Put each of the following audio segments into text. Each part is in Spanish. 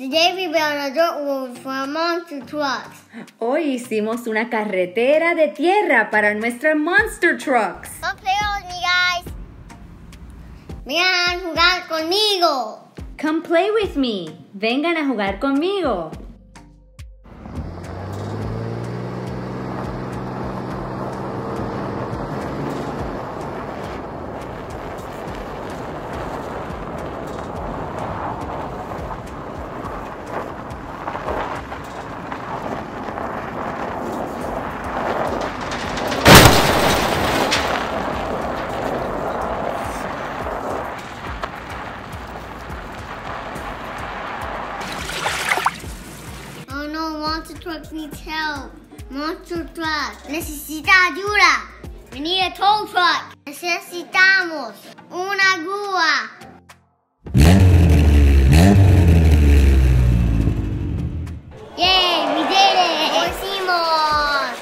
Today we built a dirt road for monster trucks. Hoy hicimos una carretera de tierra para nuestras monster trucks. Come play with me, guys. Vengan a jugar conmigo. Come play with me. Vengan a jugar conmigo. Trucks needs help. Monster truck necesita ayuda. We need a tow truck. Necesitamos una grúa. Yay, we did it. Lo hicimos.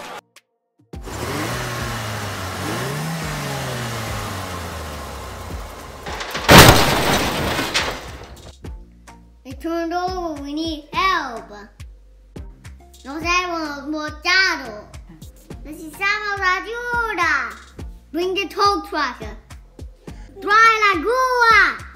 It turned over. We need help. non servono sbocciato. Ma si. Bring the tow truck. Try la gua.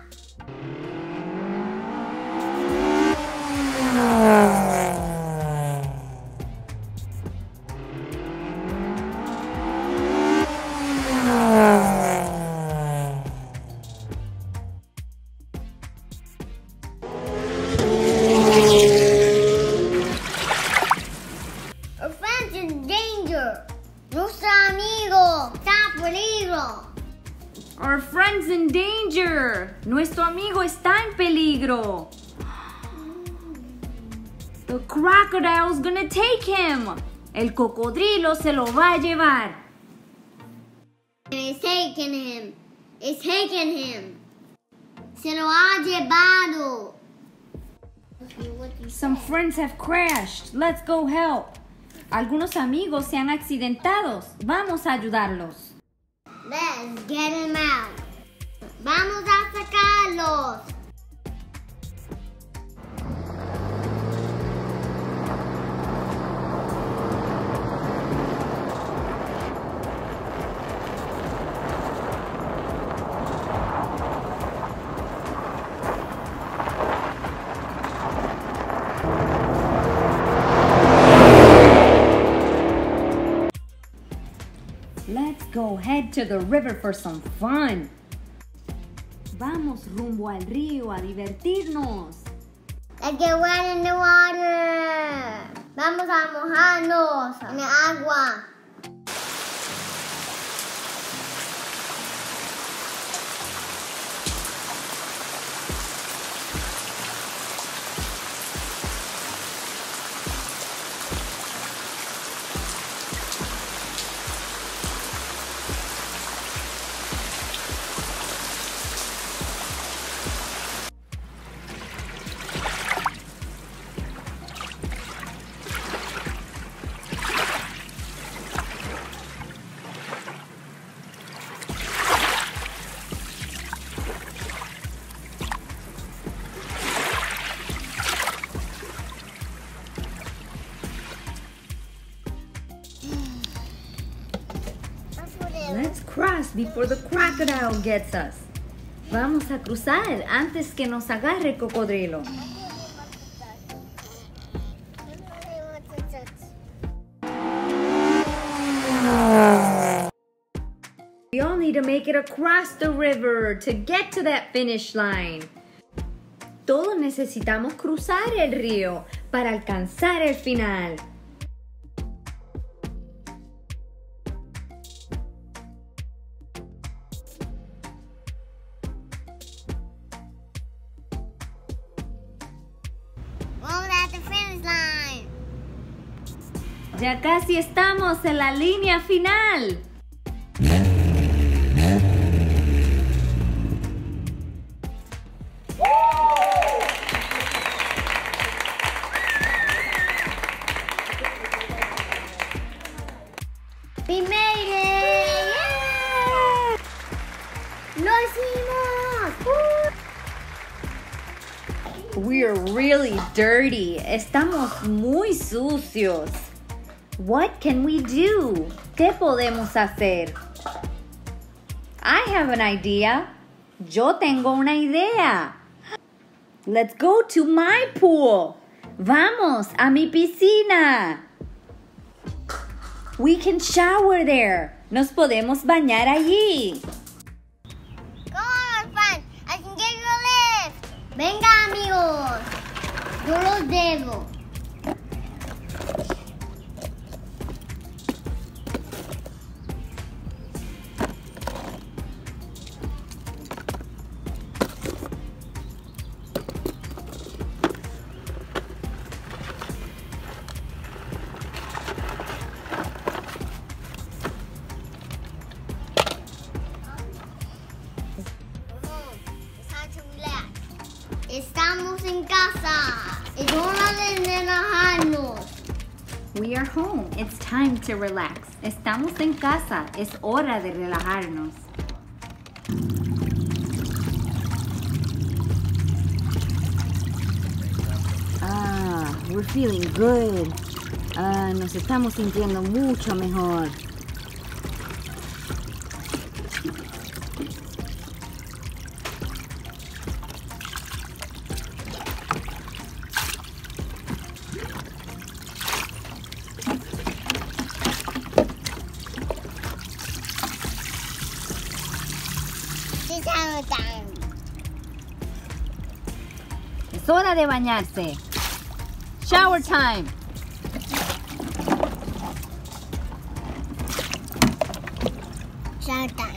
Nuestro amigo está en peligro. Our friend's in danger. Nuestro amigo está en peligro. The crocodile's gonna take him. El cocodrilo se lo va a llevar. It's taking him. It's taking him. Se lo ha llevado. Okay, what do you Some friends have crashed. Let's go help. Algunos amigos se han accidentados. Vamos a ayudarlos. Out. Vamos a sacarlos. Head to the river for some fun. Vamos rumbo al río a divertirnos. Let's get wet in the water. Vamos a mojarnos en el agua. Before the crocodile gets us. Vamos a cruzar antes que nos agarre cocodrilo. We all need to make it across the river to get to that finish line. Todos necesitamos cruzar el río para alcanzar el final. Ya casi estamos en la línea final. We made it! Yeah! ¡Lo hicimos! We're really dirty. Estamos muy sucios. What can we do? ¿Qué podemos hacer? I have an idea. Yo tengo una idea. Let's go to my pool. Vamos a mi piscina. We can shower there. Nos podemos bañar allí. En casa. Hora de relajarnos. We are home. It's time to relax. Estamos en casa. Es hora de relajarnos. Ah, we're feeling good. Ah, nos estamos sintiendo mucho mejor. Es hora de bañarse. Shower time. Shower time.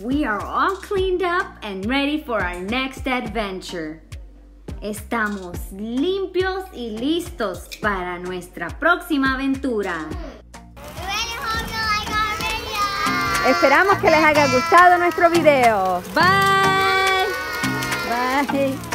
We are all cleaned up and ready for our next adventure. Estamos limpios y listos para nuestra próxima aventura. Esperamos que les haya gustado nuestro video. Bye. Bye.